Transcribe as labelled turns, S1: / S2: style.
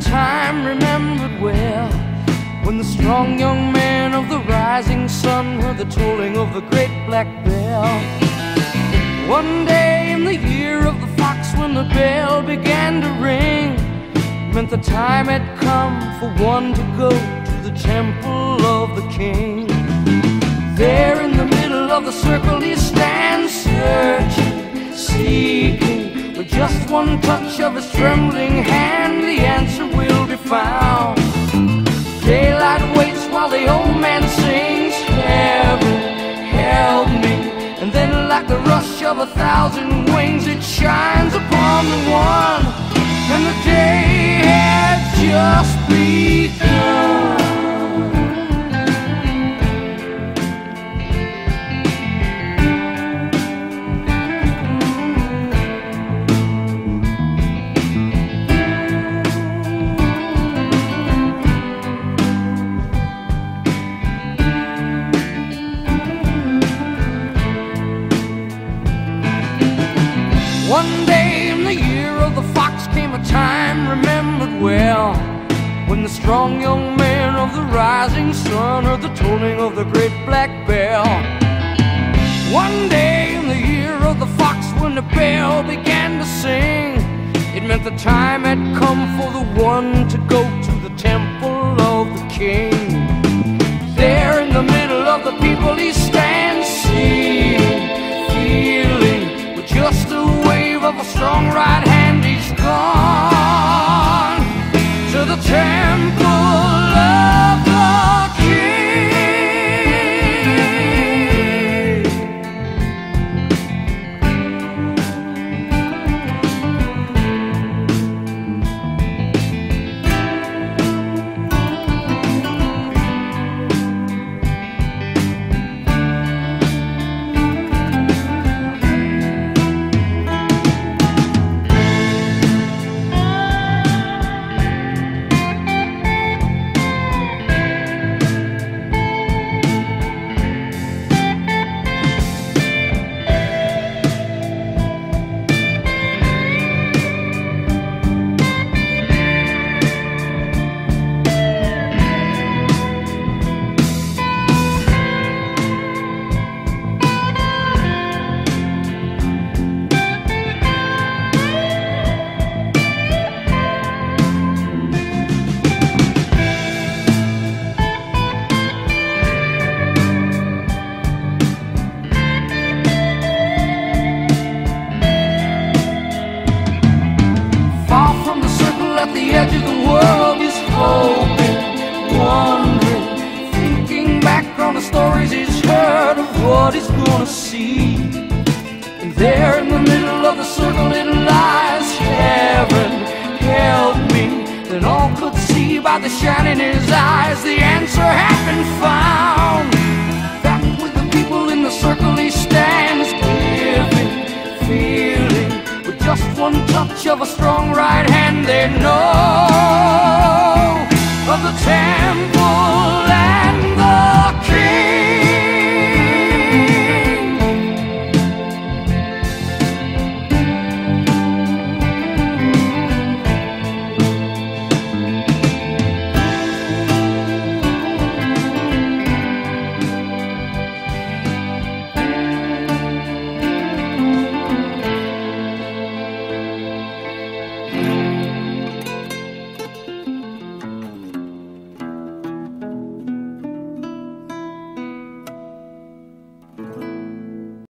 S1: time remembered well when the strong young man of the rising sun heard the tolling of the great black bell. One day in the year of the fox, when the bell began to ring, meant the time had come for one to go to the temple of the king. There in the middle of the circle he stands, searching, seeking. With just one touch of his trembling hand, found. Daylight waits while the old man sings, Heaven, help me. And then, like the rush of a thousand wings, it shines upon well when the strong young man of the rising sun heard the tolling of the great black bell. One day in the year of the fox when the bell began to sing, it meant the time had come for the one to go to the temple of the king. There in the middle of the people he stands, seeing, feeling, with just a wave of a strong right hand, he's gone temple the edge of the world, he's hoping, wondering, thinking back on the stories he's heard of what he's gonna see. And there in the middle of the circle it lies, heaven, help me. Then all could see by the shine in his eyes, just one touch of a strong right hand, they know of the temple.